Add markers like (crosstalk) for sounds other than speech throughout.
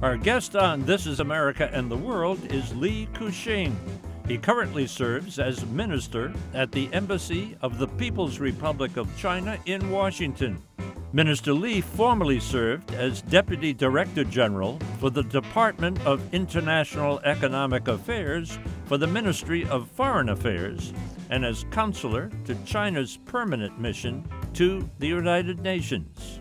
Our guest on This is America and the World is Li Kexin. He currently serves as minister at the Embassy of the People's Republic of China in Washington. Minister Li formerly served as Deputy Director General for the Department of International Economic Affairs for the Ministry of Foreign Affairs and as counselor to China's permanent mission to the United Nations.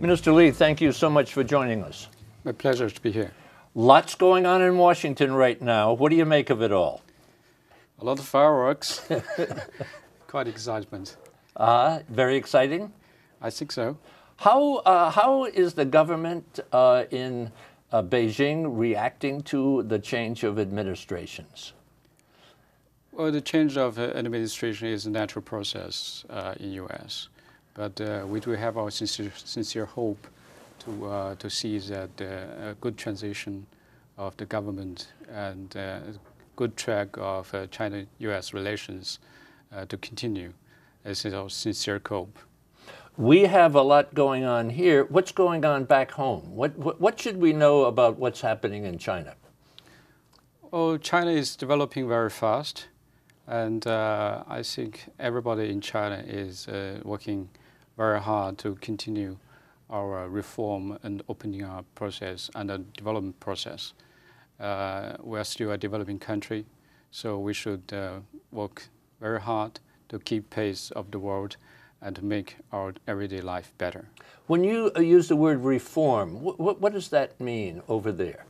Minister Li, thank you so much for joining us. My pleasure to be here. Lots going on in Washington right now. What do you make of it all? A lot of fireworks. (laughs) Quite excitement. Uh, very exciting. I think so. How, uh, how is the government uh, in uh, Beijing reacting to the change of administrations? Well, the change of uh, administration is a natural process uh, in U.S., but uh, we do have our sincere, sincere hope to, uh, to see that uh, a good transition of the government and a good track of China-U.S. relations to continue. This is our sincere hope we have a lot going on here. What's going on back home? What, what, what, should we know about what's happening in China? Oh, China is developing very fast. And uh, I think everybody in China is uh, working very hard to continue our reform and opening up process and the development process. Uh, we are still a developing country, so we should uh, work very hard to keep pace of the world and to make our everyday life better. When you uh, use the word reform, what, what does that mean over there?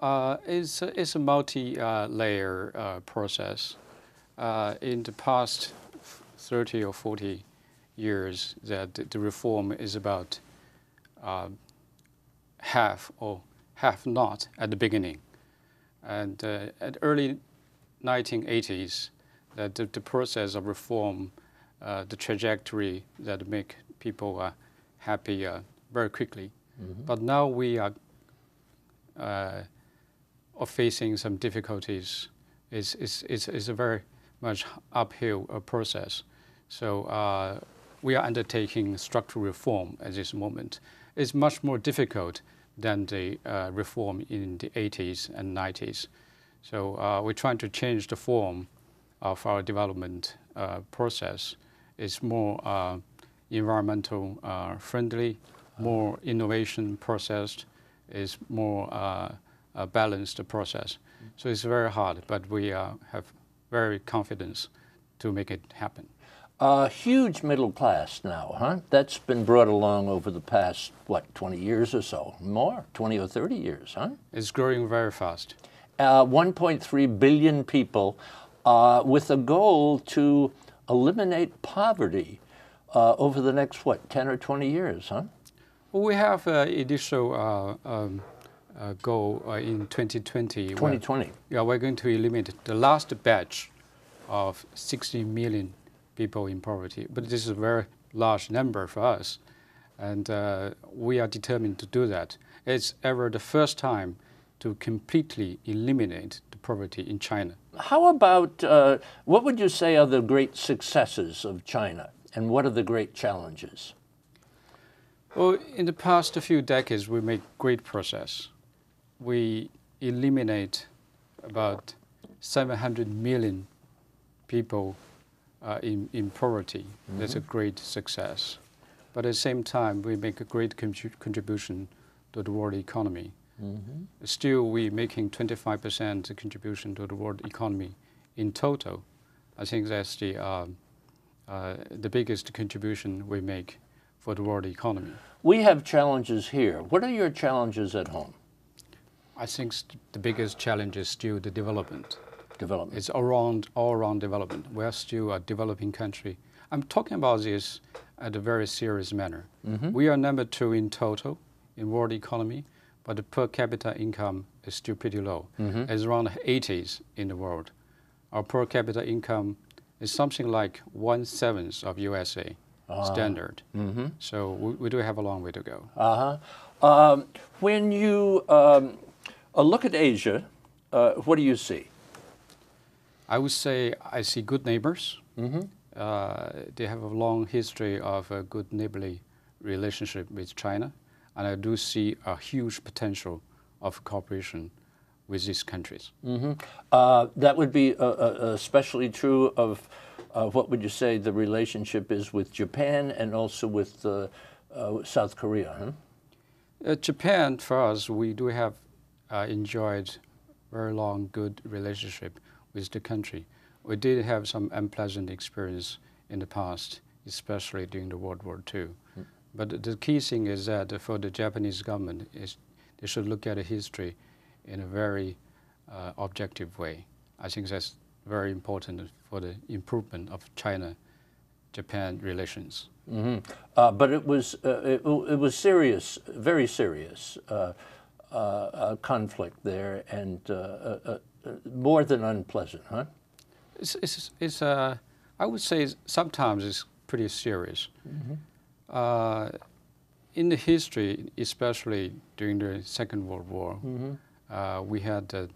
Uh, it's, a, it's a multi-layer uh, process. Uh, in the past 30 or 40 years, that the reform is about uh, half or half not at the beginning. And uh, at early 1980s, that the, the process of reform uh, the trajectory that make people uh, happy uh, very quickly. Mm -hmm. But now we are, are facing some difficulties. It's, it's, it's, it's a very much uphill process. So we are undertaking structural reform at this moment. It's much more difficult than the uh, reform in the 80s and 90s. So uh, we're trying to change the form of our development uh, process It's more uh, environmental uh, friendly, more innovation processed, is more uh, balanced process. So it's very hard, but we have very confidence to make it happen. A huge middle class now, huh? That's been brought along over the past, what, 20 years or so? More, 20 or 30 years, huh? It's growing very fast. Uh, 1.3 billion people uh, with a goal to eliminate poverty uh, over the next, what, 10 or 20 years, huh? Well, we have an initial uh, um, uh, goal uh, in 2020. 2020. yeah, we're going to eliminate the last batch of 60 million people in poverty. But this is a very large number for us. And uh, we are determined to do that. It's ever the first time to completely eliminate the poverty in China. How about, uh, what would you say are the great successes of China and what are the great challenges? Well, in the past few decades, we made great progress. We eliminate about 700 million people uh, in, in poverty. Mm -hmm. That's a great success. But at the same time, we make a great contribution to the world economy. Mm -hmm. Still, we're making 25% contribution to the world economy in total. I think that's the, uh, uh, the biggest contribution we make for the world economy. We have challenges here. What are your challenges at home? I think the biggest challenge is still the development. Development. It's around, all around development. We're still a developing country. I'm talking about this at a very serious manner. Mm -hmm. We are number two in total in world economy but the per capita income is still pretty low. Mm -hmm. It's around 80s in the world. Our per capita income is something like one seventh of USA uh -huh. standard. Mm -hmm. So we, we, do have a long way to go. Uh-huh. Um, when you um, uh, look at Asia, uh, what do you see? I would say I see good neighbors. Mm -hmm. they have a long history of a good neighborly relationship with China. and I do see a huge potential of cooperation with these countries. Mm-hmm. Uh, that would be uh, uh, especially true of what would you say the relationship is with Japan and also with uh, South Korea? Huh? Uh, Japan, for us, we do have uh, enjoyed very long good relationship with the country. We did have some unpleasant experience in the past, especially during the World War II. Mm. But the key thing is that for the Japanese government, is they should look at the history in a very uh, objective way. I think that's very important for the improvement of China-Japan relations. Mm -hmm. uh, but it was uh, it, it, was serious, very serious uh, uh conflict there, and uh, uh, more than unpleasant, huh? It's, it's, it's I would say sometimes it's pretty serious. Mm -hmm. in the history, especially during the Second World War, mm -hmm. uh, we had a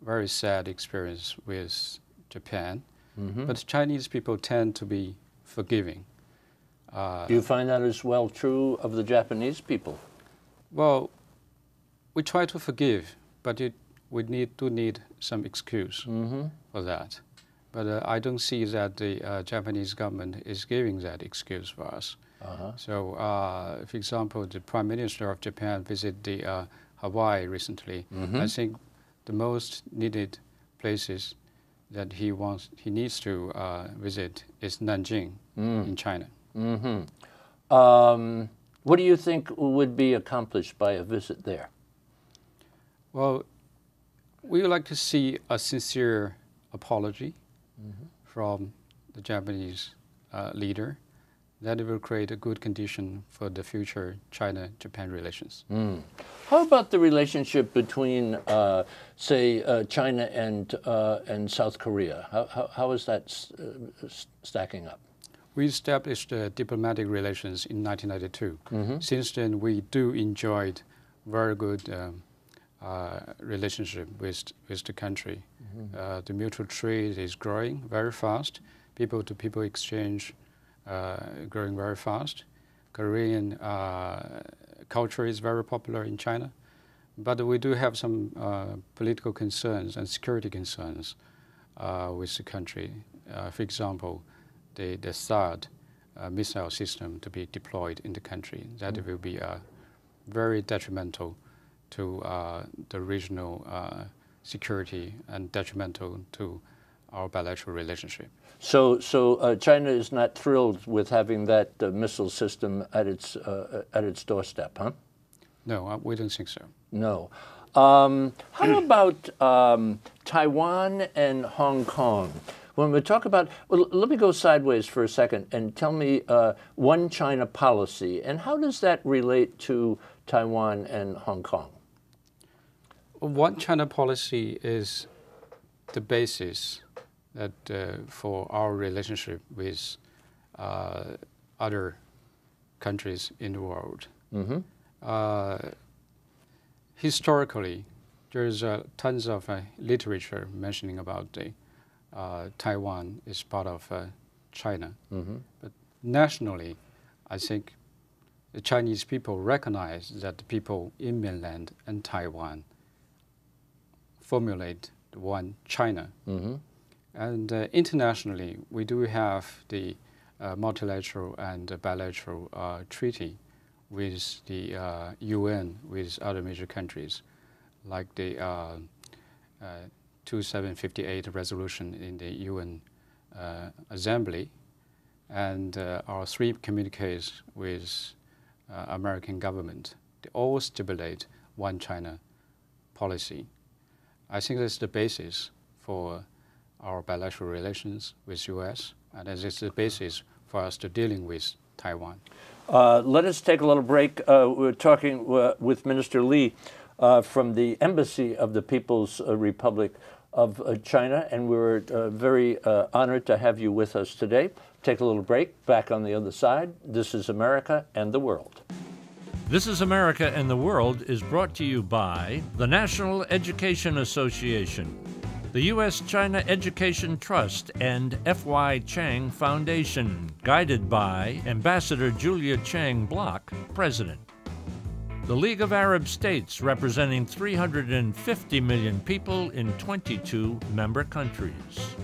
very sad experience with Japan, mm -hmm. but Chinese people tend to be forgiving. Uh, Do you find that as well true of the Japanese people? Well, we try to forgive, but it, we need to need some excuse mm-hmm. for that. But uh, I don't see that the uh, Japanese government is giving that excuse for us. Uh-huh. So, uh, for example, the Prime Minister of Japan visited the, uh, Hawaii recently. Mm-hmm. I think the most needed places that he wants, he needs to uh, visit is Nanjing mm. in China. Mm-hmm. Um, what do you think would be accomplished by a visit there? Well, we would like to see a sincere apology mm-hmm. from the Japanese uh, leader that will create a good condition for the future China-Japan relations. Mm. How about the relationship between, uh, say, uh, China and uh, and South Korea? How, how, how is that uh, stacking up? We established uh, diplomatic relations in 1992. Mm-hmm. Since then, we do enjoyed very good um, uh, relationship with with the country. Mm-hmm. Uh, the mutual trade is growing very fast. People to people exchange uh, growing very fast. Korean uh, culture is very popular in China, but we do have some uh, political concerns and security concerns with the country. for example the, the THAAD uh, missile system to be deployed in the country. That mm. will be uh, very detrimental to uh, the regional uh, security and detrimental to our bilateral relationship. So, so uh, China is not thrilled with having that uh, missile system at its at its doorstep, huh? No, we don't think so. No. Um, how (clears throat) about um, Taiwan and Hong Kong? When we talk about, well, let me go sideways for a second and tell me uh, one China policy, and how does that relate to Taiwan and Hong Kong? One China policy is the basis that uh, for our relationship with uh, other countries in the world. Mm-hmm. Uh, historically, there's uh, tons of uh, literature mentioning about the uh, Taiwan is part of uh, China. Mm-hmm. But nationally, I think the Chinese people recognize that the people in mainland and Taiwan formulate one China. Mm-hmm. And uh, internationally, we do have the uh, multilateral and bilateral uh, treaty with the UN, uh, with other major countries, like the 2758 resolution in the UN uh, Assembly, and uh, our three communiques with uh, American government. They all stipulate one China policy. I think that's the basis for our bilateral relations with U.S. and is the basis for us to dealing with Taiwan. Uh, let us take a little break. Uh, we're talking uh, with Minister Li uh, from the Embassy of the People's Republic of uh, China, and we're uh, very uh, honored to have you with us today. Take a little break. Back on the other side, this is America and the World. This is America and the World is brought to you by the National Education Association, the U.S. China Education Trust, and F.Y. Chang Foundation, guided by Ambassador Julia Chang Bloch, President. the League of Arab States, representing 350 million people in 22 member countries.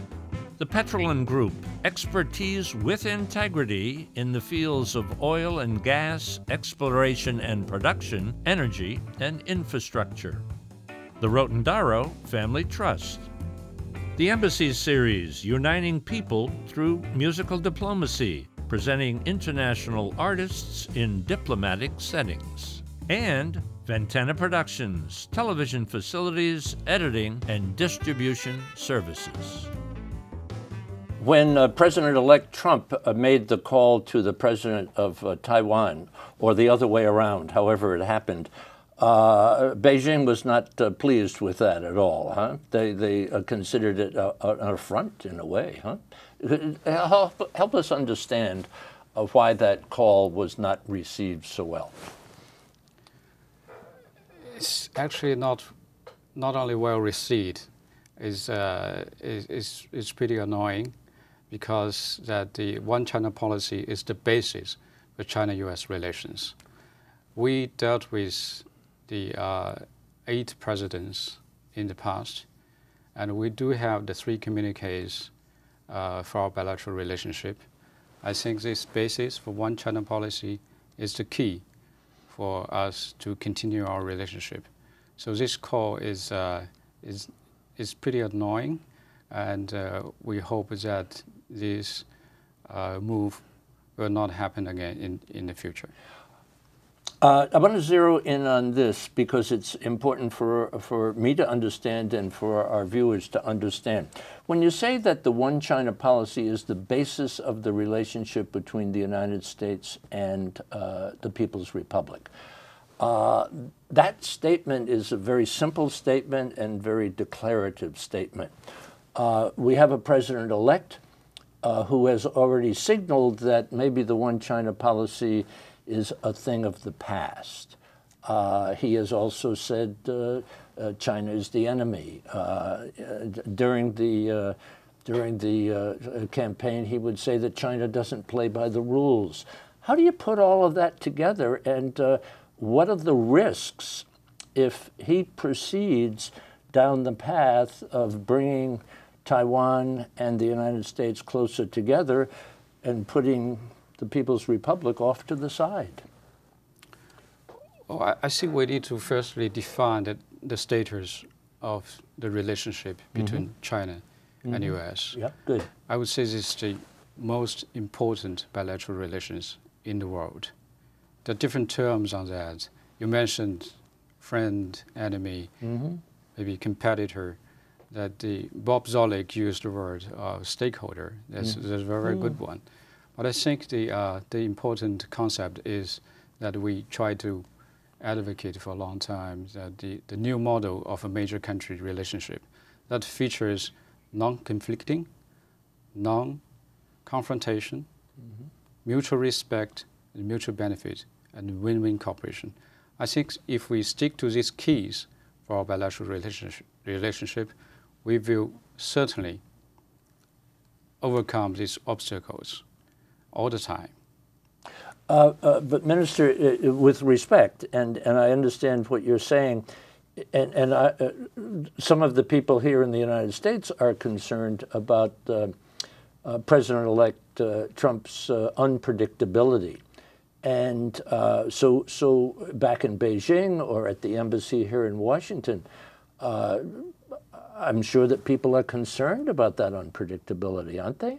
The Petrolin Group, expertise with integrity in the fields of oil and gas, exploration and production, energy, and infrastructure. The Rotondaro Family Trust. The Embassy Series, uniting people through musical diplomacy, presenting international artists in diplomatic settings and Ventana Productions, television facilities, editing, and distribution services. When uh, President elect Trump uh, made the call to the president of uh, Taiwan, or the other way around, however it happened, uh, Beijing was not uh, pleased with that at all. Huh? They, they uh, considered it a, a, an affront in a way. Huh? Help, help us understand why that call was not received so well it's actually not not only well received, is uh, is, is is pretty annoying, because that the one China policy is the basis for China-U.S. relations. We dealt with the uh, eight presidents in the past, and we do have the three communiques uh, for our bilateral relationship. I think this basis for one China policy is the key for us to continue our relationship. So this call is, uh, is, is pretty annoying, and uh, we hope that this uh, move will not happen again in, in the future. Uh, I want to zero in on this because it's important for, for me to understand and for our viewers to understand. When you say that the one China policy is the basis of the relationship between the United States and uh, the People's Republic, uh, that statement is a very simple statement and very declarative statement. Uh, we have a president-elect uh, who has already signaled that maybe the one China policy is a thing of the past. Uh, he has also said uh, uh, China is the enemy. Uh, during the during the campaign, he would say that China doesn't play by the rules. How do you put all of that together? And what are the risks if he proceeds down the path of bringing Taiwan and the United States closer together and putting the People's Republic off to the side? Oh, I think we need to firstly define the, the status of the relationship mm-hmm. between mm -hmm. China mm -hmm. and mm-hmm. U.S. Yeah, good. I would say this is the most important bilateral relations in the world. There are different terms on that. You mentioned friend, enemy, mm -hmm. maybe competitor. That the Bob Zoellick used the word uh, stakeholder. That's, mm. that's a very, very good mm. one. But I think the, uh, the important concept is that we try to advocate for a long time that the, the new model of a major country relationship that features non-conflicting, non-confrontation, mm -hmm. mutual respect, and mutual benefit, and win-win cooperation. I think if we stick to these keys for our bilateral relationship, relationship we will certainly overcome these obstacles all the time. Uh, uh, but Minister, uh, uh, with respect, and, and I understand what you're saying, and, and I, uh, some of the people here in the United States are concerned about uh, President-elect Trump's unpredictability. And so, so back in Beijing or at the embassy here in Washington, I'm sure that people are concerned about that unpredictability, aren't they?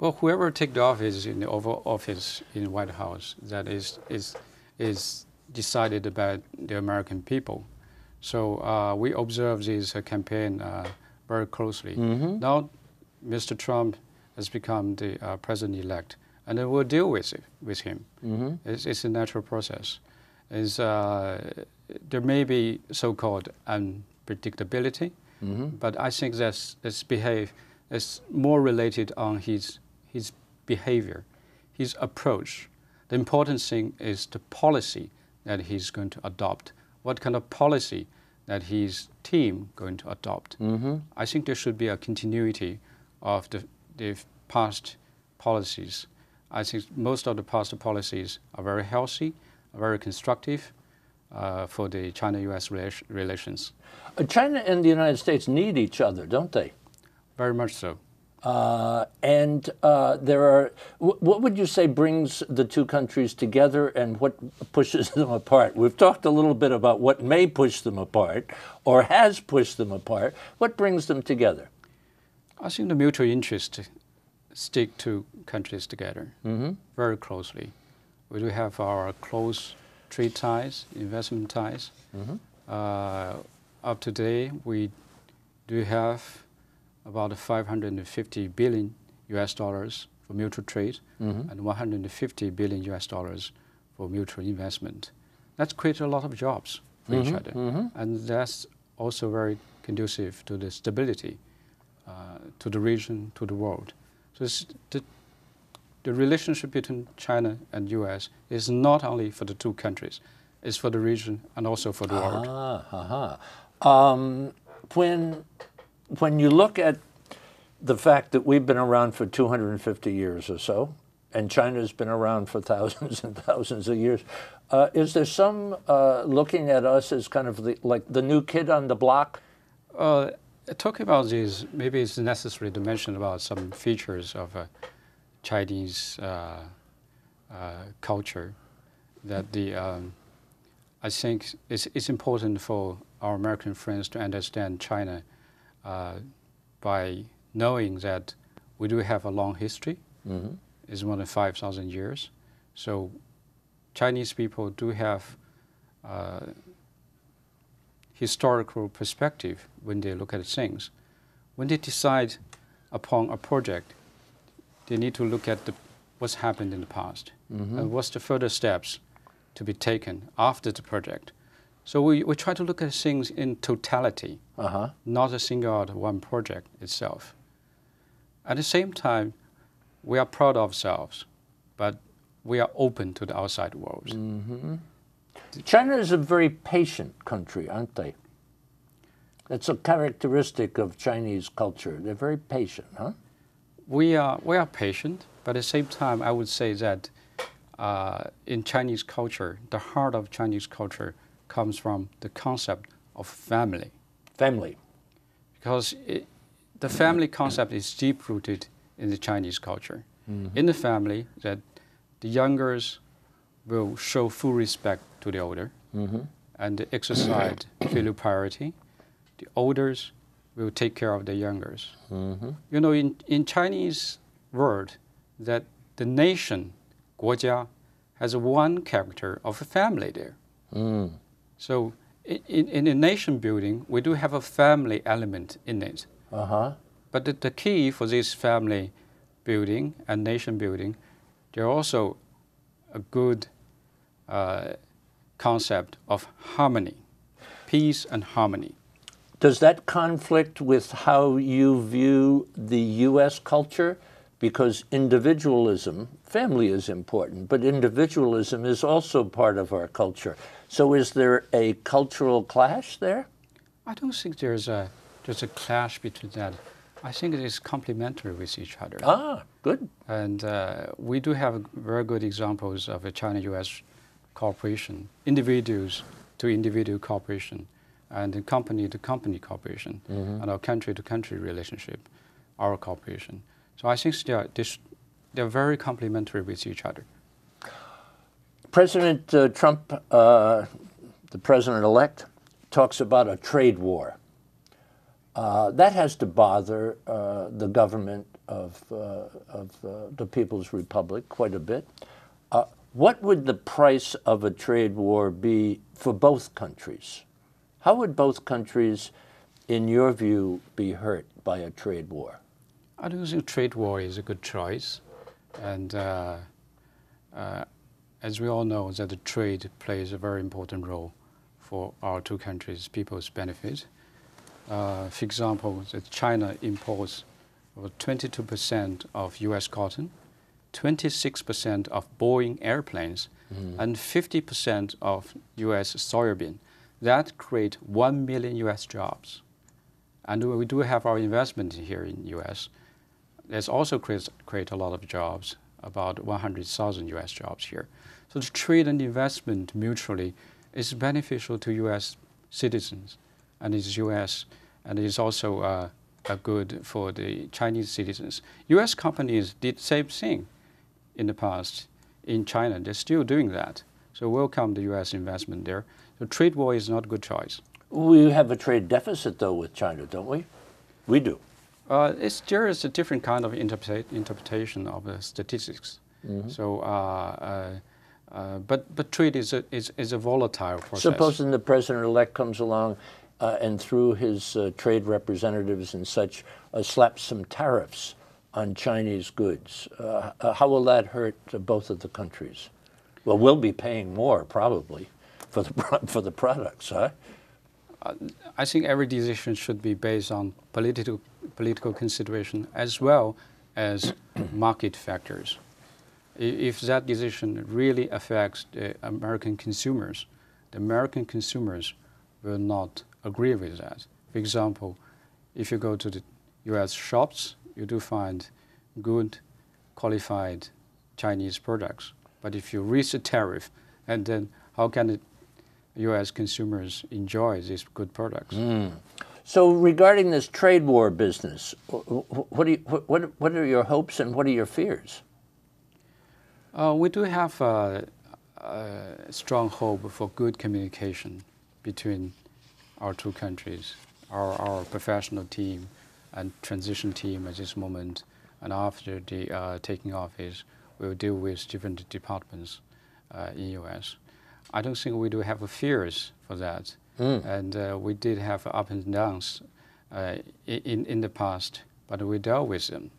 Well, whoever takes the office in the Oval Office in the White House, that is, is, is decided by the American people. So uh, we observe this uh, campaign uh, very closely. Mm -hmm. Now, Mr. Trump has become the uh, president-elect, and then we'll deal with it, with him. Mm -hmm. it's, it's, a natural process. It's, uh, there may be so-called unpredictability, mm -hmm. but I think that's, that's behave is more related on his his behavior, his approach. The important thing is the policy that he's going to adopt. What kind of policy that his team going to adopt? Mm -hmm. I think there should be a continuity of the, the past policies. I think most of the past policies are very healthy, very constructive uh, for the China-U.S. relations. Uh, China and the United States need each other, don't they? Very much so. Uh, and uh, there are, what would you say brings the two countries together and what pushes (laughs) them apart? We've talked a little bit about what may push them apart or has pushed them apart. What brings them together? I think the mutual interest stick two countries together mm -hmm. very closely. We do have our close trade ties, investment ties. Mm -hmm. uh, up to today, we do have about 550 billion US dollars for mutual trade mm -hmm. and 150 billion US dollars for mutual investment. That's created a lot of jobs for each other. And that's also very conducive to the stability, uh, to the region, to the world. So the, the relationship between China and U.S. is not only for the two countries, it's for the region and also for the world. Uh-huh. Um, when, when you look at the fact that we've been around for 250 years or so, and China's been around for (laughs) thousands and thousands of years, uh, is there some uh, looking at us as kind of the, like the new kid on the block? Uh, talking about this, maybe it's necessary to mention about some features of uh, Chinese uh, uh, culture that the um, I think it's, it's important for our American friends to understand China uh, by knowing that we do have a long history. Mm -hmm. It's more than 5,000 years. So Chinese people do have uh, historical perspective when they look at things. When they decide upon a project, they need to look at the, what's happened in the past mm -hmm. and what's the further steps to be taken after the project. So we, we try to look at things in totality, uh -huh. not a single out one project itself. At the same time, we are proud of ourselves, but we are open to the outside world. Mm -hmm. China is a very patient country, aren't they? That's a characteristic of Chinese culture. They're very patient, huh? We are, we are patient, but at the same time, I would say that uh, in Chinese culture, the heart of Chinese culture comes from the concept of family. Family. Because it, the family concept is deep rooted in the Chinese culture. Mm -hmm. In the family, that the youngers will show full respect to the older mm -hmm. and exercise filial (clears throat) piety. The elders will take care of the youngers. Mm -hmm. You know, in, in Chinese word, that the nation, 国家, has one character of a family there. Mm. So in, in the nation building, we do have a family element in it. Uh-huh. But the, the key for this family building and nation building, there are also a good uh, concept of harmony, peace and harmony. Does that conflict with how you view the U.S. culture? Because individualism, family is important, but individualism is also part of our culture. So is there a cultural clash there? I don't think there's a, there's a clash between that. I think it is complementary with each other. Ah, good. And uh, we do have very good examples of a China-U.S cooperation, individuals to individual cooperation, and the company to company cooperation, mm -hmm. and our country to country relationship, our cooperation. So I think they are, they're very complementary with each other. President uh, Trump, uh, the president elect, talks about a trade war. Uh, that has to bother uh, the government of, uh, of uh, the People's Republic quite a bit. What would the price of a trade war be for both countries? How would both countries, in your view, be hurt by a trade war? I don't think trade war is a good choice. And uh, uh, as we all know, that the trade plays a very important role for our two countries' people's benefit. Uh, for example, that China imports over 22% of U.S. cotton, 26% of Boeing airplanes mm. and 50% of US soybean. That create 1 million US jobs. And we do have our investment here in US. That's also creates create a lot of jobs. about 100,000 U.S. jobs here. So the trade and investment mutually is beneficial to U.S. citizens, and it's U.S. and it's also uh, a good for the Chinese citizens. U.S. companies did the same thing in the past in China. They're still doing that. So welcome the U.S. investment there. The trade war is not a good choice. We have a trade deficit though with China, don't we? We do. Uh, it's, there is a different kind of interpret interpretation of the statistics. Mm -hmm. So, uh, uh, uh, but but trade is a is, is a volatile process. Supposing the president-elect comes along uh, and through his uh, trade representatives and such slaps some tariffs on Chinese goods, how will that hurt both of the countries? Well, we'll be paying more probably for the for the products, huh? I think every decision should be based on political political consideration as well as (clears throat) market factors. If that decision really affects the American consumers, the American consumers will not agree with that. For example, if you go to the U.S. shops, you do find good, qualified Chinese products. But if you raise the tariff, and then how can it U.S. consumers enjoy these good products. Mm. So, regarding this trade war business, what, you, what, what are your hopes and what are your fears? Uh, we do have a, a, strong hope for good communication between our two countries, our, our professional team and transition team at this moment. And after the uh, taking office, we will deal with different departments uh, in U.S. I don't think we do have a fears for that. Mm. And uh, we did have ups and downs uh, in, in the past, but we dealt with them.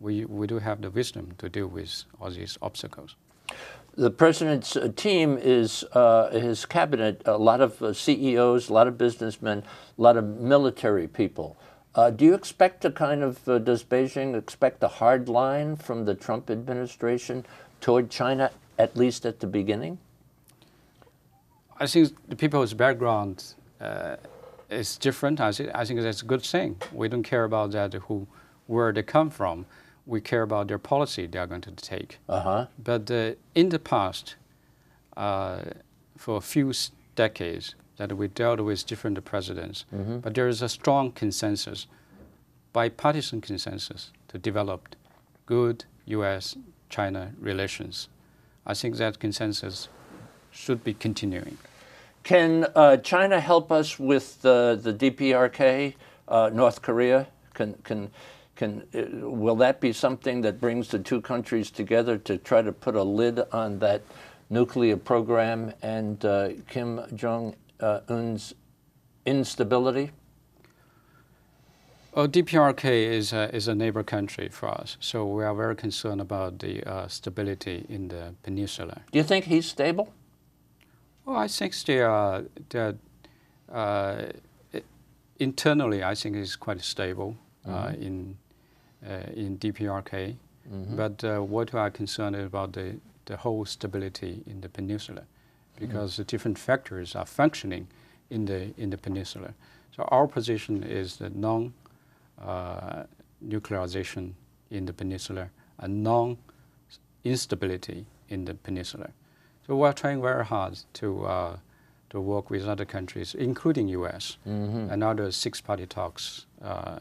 We, we do have the wisdom to deal with all these obstacles. The president's uh, team is uh, his cabinet, a lot of uh, CEOs, a lot of businessmen, a lot of military people. Uh, do you expect a kind of, does Beijing expect a hard line from the Trump administration toward China, at least at the beginning? I think the people's background uh, is different. I, think, I think that's a good thing. We don't care about that who, where they come from. We care about their policy they are going to take. Uh-huh. But uh, in the past, uh, for a few decades, that we dealt with different presidents, mm-hmm. but there is a strong consensus, bipartisan consensus, to develop good U.S.-China relations. I think that consensus should be continuing. Can uh, China help us with the, the DPRK, uh, North Korea? Can, can, can, uh, will that be something that brings the two countries together to try to put a lid on that nuclear program and uh, Kim Jong Un's instability? Well, DPRK is a, is a neighbor country for us, so we are very concerned about the uh, stability in the peninsula. Do you think he's stable? Well, I think they are, they uh, internally, I think it's quite stable mm -hmm. in uh, in DPRK. Mm -hmm. But uh, what we are concerned about the the whole stability in the peninsula, because mm -hmm. the different factors are functioning in the in the peninsula. So our position is the non nuclearization in the peninsula and non instability in the peninsula. So we're trying very hard to uh, to work with other countries, including U.S. Mm-hmm. and other six-party talks uh,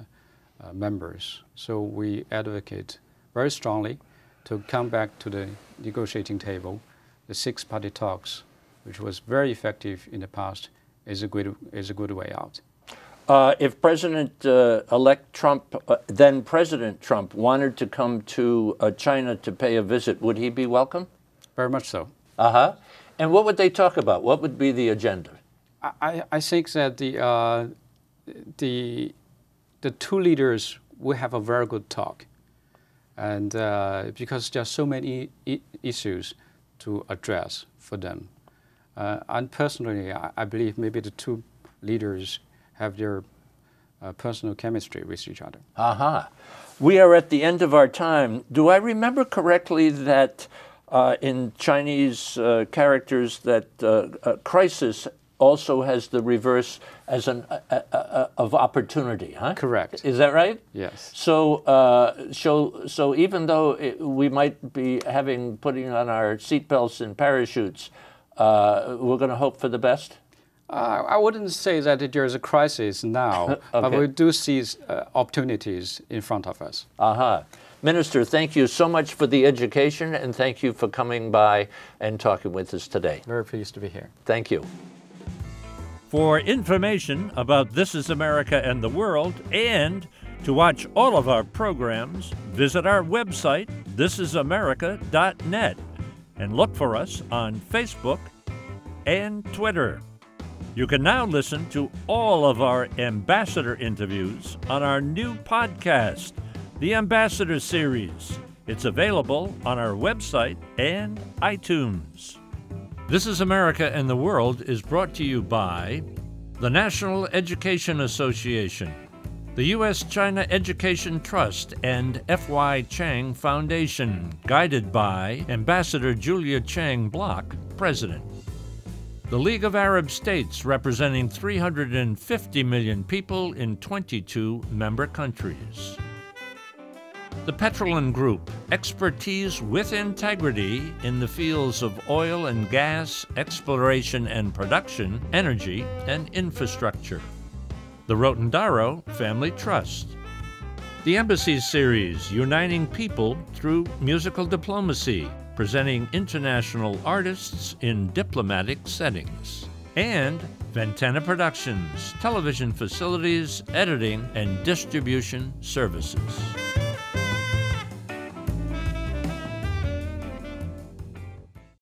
uh, members. So we advocate very strongly to come back to the negotiating table. The six-party talks, which was very effective in the past, is a good is a good way out. Uh, if President-elect uh, Trump, uh, then President Trump, wanted to come to uh, China to pay a visit, would he be welcome? Very much so. Uh huh. And what would they talk about? What would be the agenda? I, I think that the uh, the the two leaders will have a very good talk, and uh, because there are so many issues to address for them, uh, and personally, I, I, believe maybe the two leaders have their uh, personal chemistry with each other. Aha. Uh-huh. We are at the end of our time. Do I remember correctly that? Uh, in Chinese uh, characters that uh, crisis also has the reverse as an uh, uh, uh, of opportunity, huh? Correct. Is that right? Yes. So, uh, so, so even though it, we might be having putting on our seatbelts and parachutes, uh, we're going to hope for the best. Uh, I wouldn't say that there's a crisis now, (laughs) but we do see uh, opportunities in front of us. Uh huh. Minister, thank you so much for the education, and thank you for coming by and talking with us today. Very pleased to be here. Thank you. For information about This Is America and the World and to watch all of our programs, visit our website, thisisamerica.net, and look for us on Facebook and Twitter. You can now listen to all of our ambassador interviews on our new podcast, the Ambassador Series. It's available on our website and iTunes. This is America and the World is brought to you by the National Education Association, the U.S. China Education Trust, and F.Y. Chang Foundation, guided by Ambassador Julia Chang Bloch, President. The League of Arab States, representing 350 million people in 22 member countries. The Petrolin Group, expertise with integrity in the fields of oil and gas, exploration and production, energy, and infrastructure. The Rotondaro Family Trust. The Embassy Series, uniting people through musical diplomacy, presenting international artists in diplomatic settings. And Ventana Productions, television facilities, editing, and distribution services.